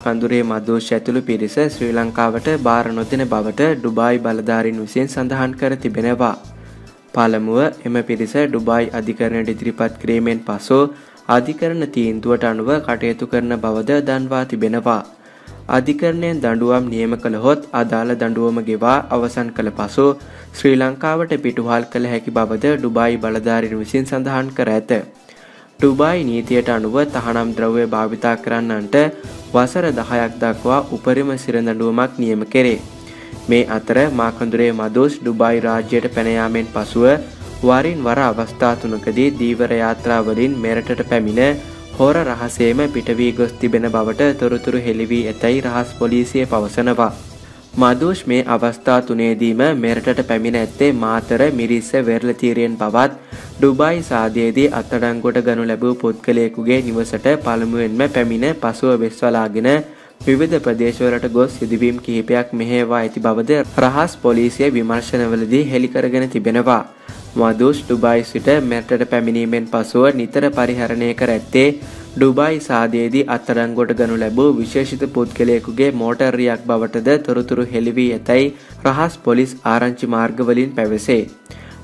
කඳුරේ මදෝෂ ඇතුළු පිරිස ශ්‍රී ලංකාවට බාර නොදෙන බවට ඩුබායි බලධාරීන් විසින් සඳහන් කර තිබෙනවා. පළමුව එම පිරිස ඩුබායි අධිකරණයට ඉදිරිපත් කිරීමෙන් පසු අධිකරණ තීන්දුවට අනුව කටයුතු කරන බවද දන්වා තිබෙනවා. අධිකරණයෙන් දඬුවම් නියම කළහොත් අදාළ දඬුවම ගෙවා අවසන් කළ පසු ශ්‍රී ලංකාවට පිටුහල් කළ හැකි බවද ඩුබායි බලධාරීන් විසින් සඳහන් කර ඇත. ඩුබායි නීතියට අනුව තහනම් ද්‍රව්‍ය භාවිතා කරන්නන්ට වසර 10ක් දක්වා උපරිම සිරදඬුවමක් නියම කෙරේ. මේ අතර මාකඳුරේ මදෝස් ඩුබායි රාජ්‍යයට පැන යාමෙන් පසුව වරින් වර අවස්ථා තුනකදී දීවර යාත්‍රා වලින් මෙරටට පැමිණ හොර රහසේම පිට වී ගොස් තිබෙන බවට තොරතුරු හෙළි වී ඇතැයි රහස් පොලිසිය පවසනවා. මදෝෂ් මේ අවස්ථා තුනේදීම මෙරටට පැමිණ ඇත්තේ මාතර මිරිස්ස වෙරළතීරයෙන් බවත් ඩුබායි සාදයේදී අත්අඩංගුවට ගනු ලැබූ පුද්ගලයෙකුගේ නිවසට පළමුවෙන්ම පැමිණ පසුව වෙස්වලාගෙන විවිධ ප්‍රදේශවලට ගොස් සිදුවීම් කිහිපයක් මෙහෙවා ඇති බවද රහස් පොලිසිය විමර්ශනවලදී හෙළි කරගෙන තිබෙනවා. මදුෂ් ඩුබායි සිට මෙරටට පැමිණීමෙන් පසුව නිතර පරිහරණය කර ඇත්තේ ඩුබායි සාදයේදී අත්අඩංගුවට ගනු ලැබූ විශේෂිත පුද්ගලයෙකුගේ මෝටර් රියක් බවටද තොරතුරු හෙළි වී ඇතැයි රහස් පොලිස් ආරංචි මාර්ගවලින් පැවසේ.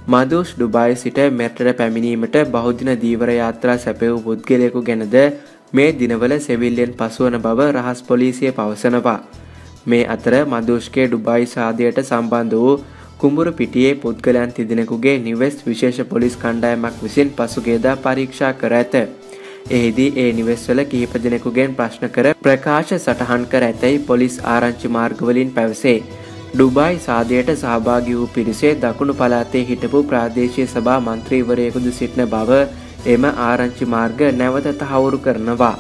මදුෂ් ඩුබායි සිට මෙරටට පැමිණීමට බහුදින දීවර යාත්‍රා සැපවූ පුද්ගලයෙකු ගැනද මේ දිනවල සෙවිල්ලෙන් පසුවන බව රහස් පොලිසිය පවසනවා. මේ අතර මදුෂ්ගේ ඩුබායි සාදයට සම්බන්ධ වූ කුඹුරු පිටියේ පුද්ගලයන් තිදෙනෙකුගේ නිවෙස් විශේෂ පොලිස් කණ්ඩායමක් විසින් පසුගේදා පරීක්ෂා කර ඇත. එහිදී ඒ නිවෙස්වල කිහිප දෙනෙකුගෙන් ප්‍රශ්න කර ප්‍රකාශ සටහන් කර ඇතැයි පොලිස් ආරංචි මාර්ගවලින් පැවසේ. ඩුබායි සාදයට සහභාගී වූ පිරිසේ දකුණු පළාතේ හිටපු ප්‍රාදේශීය සභා මන්ත්‍රීවරයෙකුද සිටින බව එම ආරංචි මාර්ග නැවත තහවුරු කරනවා.